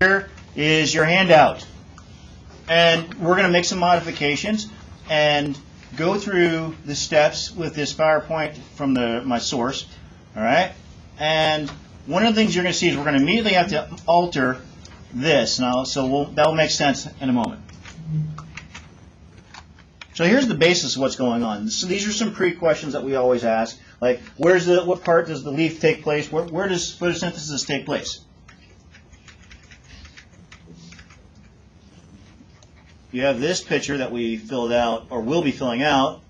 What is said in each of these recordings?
Here is your handout. And we're going to make some modifications and go through the steps with this PowerPoint from the, my source. All right? And one of the things you're going to see is we're going to immediately have to alter this. Now, so we'll, that will make sense in a moment. So here's the basis of what's going on. So these are some pre-questions that we always ask, like where's the what part does the leaf take place? Where, where does photosynthesis take place? You have this picture that we filled out or will be filling out.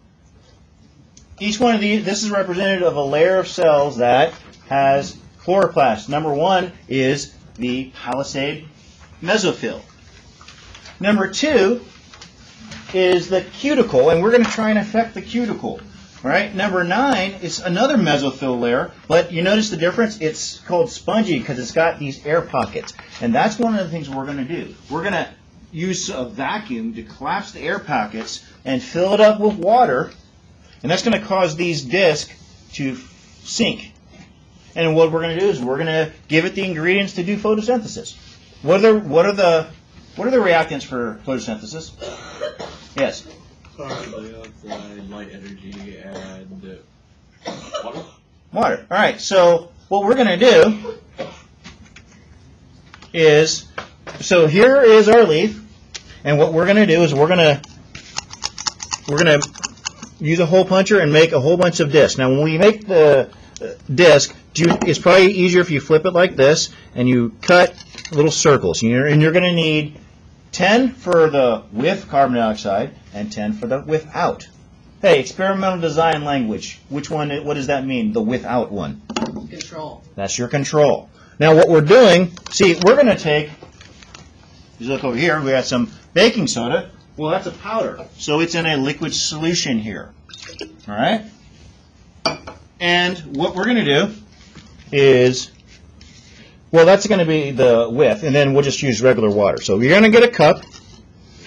Each one of these, this is representative of a layer of cells that has chloroplast. Number one is the palisade mesophyll. Number two is the cuticle, and we're going to try and affect the cuticle. Right? Number nine is another mesophyll layer, but you notice the difference? It's called spongy because it's got these air pockets. And that's one of the things we're going to do. We're going to use a vacuum to collapse the air pockets and fill it up with water, and that's going to cause these discs to sink. And what we're going to do is we're going to give it the ingredients to do photosynthesis. What are the what are the what are the reactants for photosynthesis? Yes. Carbon dioxide, light energy, and water. Water. All right. So what we're going to do is, so here is our leaf, and what we're going to do is we're going to we're going to use a hole puncher and make a whole bunch of discs. Now, when we make the uh, disc, do you, it's probably easier if you flip it like this and you cut little circles. And you're, and you're going to need 10 for the with carbon dioxide and 10 for the without. Hey, experimental design language. Which one? What does that mean? The without one. Control. That's your control. Now what we're doing, see, we're going to take, you look over here, we got some baking soda. Well, that's a powder. So it's in a liquid solution here. All right? And what we're going to do is, well, that's going to be the width, and then we'll just use regular water. So you're going to get a cup,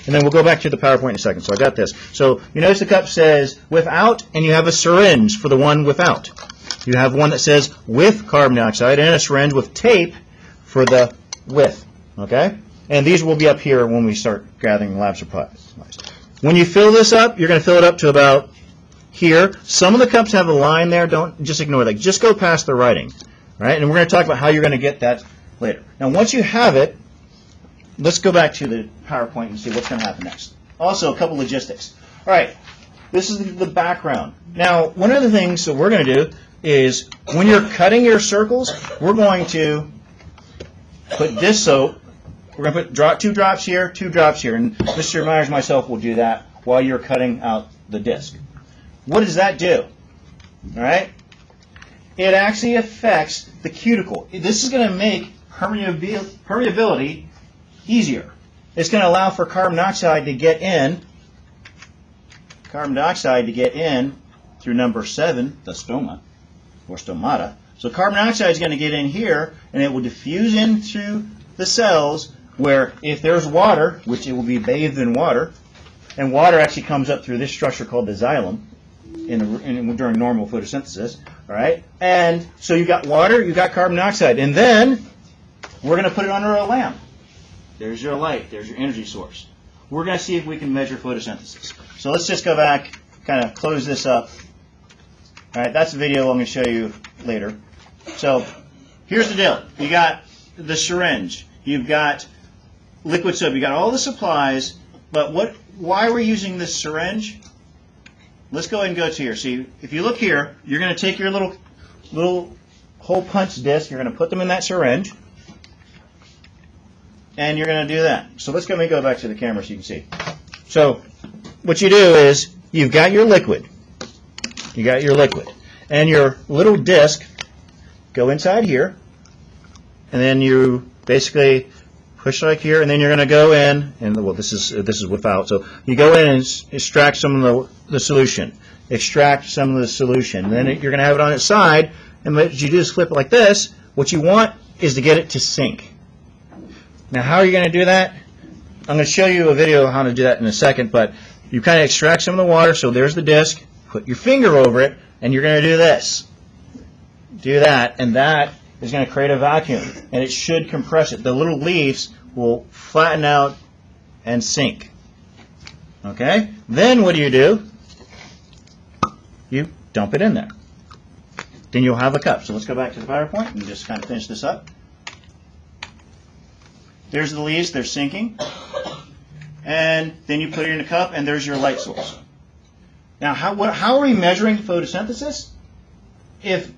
and then we'll go back to the PowerPoint in a second. So I got this. So you notice the cup says without, and you have a syringe for the one without. You have one that says with carbon dioxide, and a syringe with tape for the with. Okay? And these will be up here when we start gathering lab supplies. When you fill this up, you're going to fill it up to about here. Some of the cups have a line there. Don't just ignore that. Just go past the writing. Right? And we're going to talk about how you're going to get that later. Now, once you have it, let's go back to the PowerPoint and see what's going to happen next. Also, a couple logistics. All right. This is the background. Now, one of the things that we're going to do is when you're cutting your circles, we're going to put this soap we're going to put drop, two drops here, two drops here, and Mr. Myers and myself will do that while you're cutting out the disc. What does that do? All right? It actually affects the cuticle. This is going to make permeabil permeability easier. It's going to allow for carbon dioxide to get in, carbon dioxide to get in through number seven, the stoma, or stomata. So carbon dioxide is going to get in here, and it will diffuse into the cells where if there's water, which it will be bathed in water, and water actually comes up through this structure called the xylem in, in, during normal photosynthesis, all right? And so you've got water, you've got carbon dioxide, and then we're going to put it under a lamp. There's your light, there's your energy source. We're going to see if we can measure photosynthesis. So let's just go back, kind of close this up. All right, that's the video I'm going to show you later. So here's the deal. You got the syringe. You've got liquid soap. You got all the supplies, but what? Why we're using this syringe? Let's go ahead and go to here. See, if you look here, you're going to take your little little hole punch disc. You're going to put them in that syringe, and you're going to do that. So let's go. Let me go back to the camera so you can see. So what you do is you've got your liquid. You got your liquid, and your little disc go inside here, and then you basically push like here, and then you're going to go in, and well, this is this is without. So you go in and extract some of the, the solution. Extract some of the solution. Then it, you're going to have it on its side, and what you do is flip it like this. What you want is to get it to sink. Now, how are you going to do that? I'm going to show you a video on how to do that in a second, but you kind of extract some of the water. So there's the disc. Put your finger over it, and you're going to do this. Do that, and that is going to create a vacuum, and it should compress it. The little leaves will flatten out and sink. Okay? Then what do you do? You dump it in there. Then you'll have a cup. So let's go back to the PowerPoint and just kind of finish this up. There's the leaves, they're sinking. And then you put it in a cup, and there's your light source. Now, how, what, how are we measuring photosynthesis? If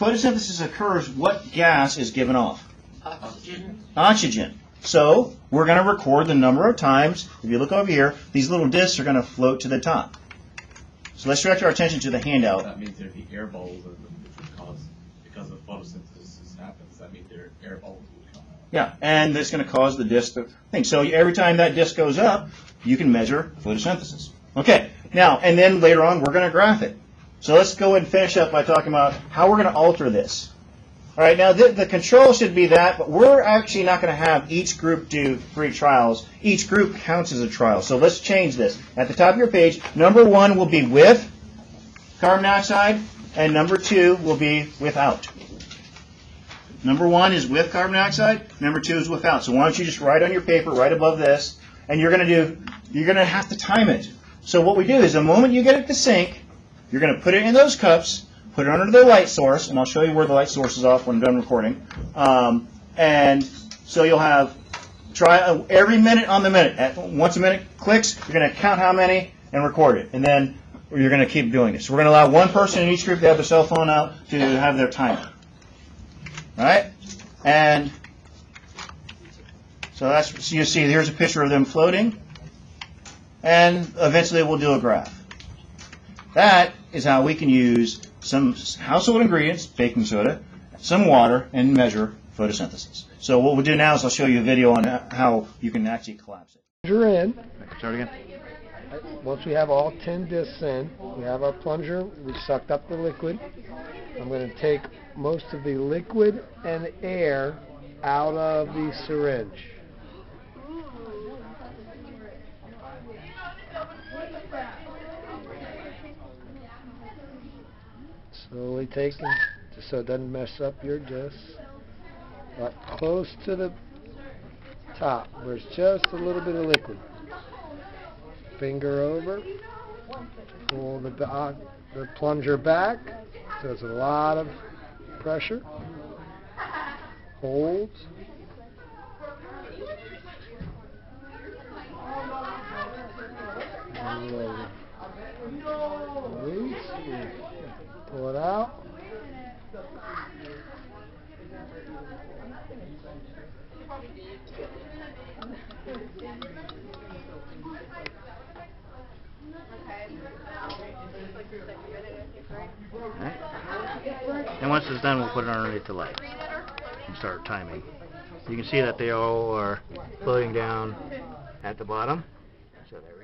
photosynthesis occurs, what gas is given off? Oxygen. Oxygen. So we're going to record the number of times. If you look over here, these little discs are going to float to the top. So let's direct our attention to the handout. That means there'd be air bubbles in them, which would cause, because of photosynthesis happens, that means there are air bubbles would come out. Yeah, and that's going to cause the disc to thing. So every time that disc goes up, you can measure photosynthesis. Okay, now, and then later on, we're going to graph it. So let's go and finish up by talking about how we're going to alter this. All right, now the, the control should be that, but we're actually not going to have each group do three trials. Each group counts as a trial. So let's change this. At the top of your page, number one will be with carbon dioxide, and number two will be without. Number one is with carbon dioxide. Number two is without. So why don't you just write on your paper right above this, and you're going to do. You're going to have to time it. So what we do is the moment you get it to sink, you're going to put it in those cups, put it under the light source, and I'll show you where the light source is off when I'm done recording. Um, and so you'll have try uh, every minute on the minute. At, once a minute clicks, you're going to count how many and record it, and then you're going to keep doing this. We're going to allow one person in each group to have their cell phone out to have their timer. All right? And so that's so you see here's a picture of them floating, and eventually we'll do a graph. That is how we can use some household ingredients, baking soda, some water, and measure photosynthesis. So what we'll do now is I'll show you a video on how you can actually collapse it. plunger in. Start again. Once we have all 10 discs in, we have our plunger. We've sucked up the liquid. I'm going to take most of the liquid and air out of the syringe. Slowly taking, just so it doesn't mess up your disc. But close to the top, where it's just a little bit of liquid. Finger over, pull the, ba- uh, the plunger back, so it's a lot of pressure, hold, pull it out. And once it's done, we'll put it underneath the light and start timing. You can see that they all are floating down at the bottom. So there